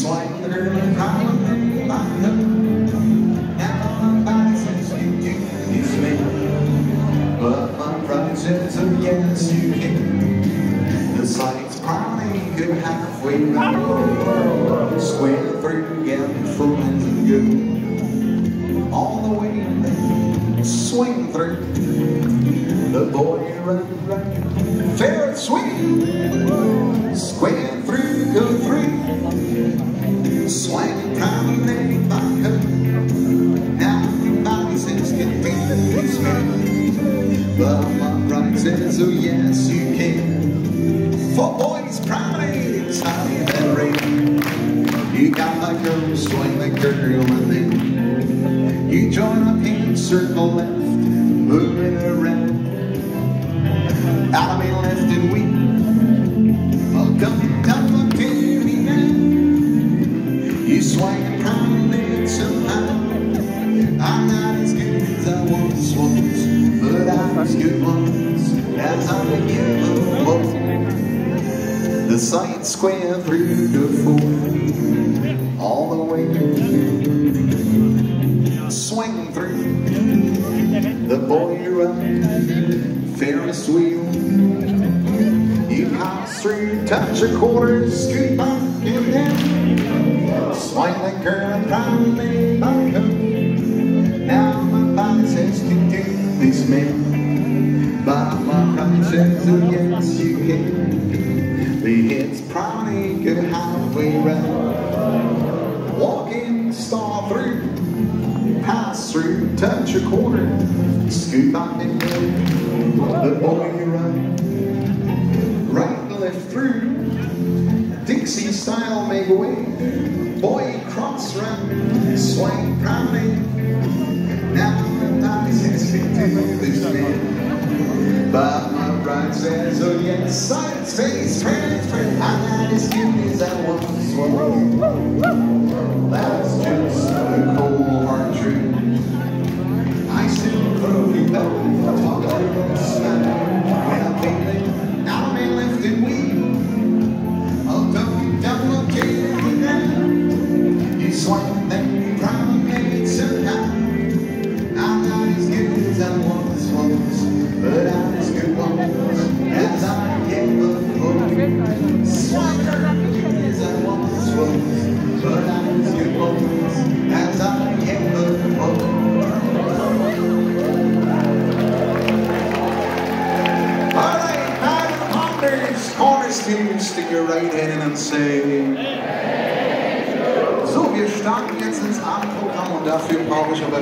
swing the girl and cry on my. Now body says you me, but my pride says oh yes you can. The sight's probably good halfway round, square through, getting full and. All the way swing through. The boy run, run, fair and swing. Square through, go through. Swing, promenade, back up. Now everybody says can this man. But my pride says, oh yes you can. For boys promenade, it's high and rain. You got my girl, swing the girl and then you join a pink circle left, moving around. I'll be left You swing and promenade somehow. I'm not as good as I once was, but I'm good once as I. The sight square through the four, all the way swing through the boy run Ferris wheel. You pass through, touch a quarter, scoot back and down. Swing girl and promenade back home. Now my body says can do this man, but my pride says yes you can. Heads promenade good halfway round. Walking star through pass through, touch a quarter, scoot back and go. The boy you run, right and left through, Dixie style make way. Boy cross run, swing proudly. Now the says fit to this man. But my bride says, oh yes, science face, friends, friend. I'm not as good as I once was. Team, stick your right hand in and say. So, wir starten jetzt ins Abendprogramm und dafür brauche ich aber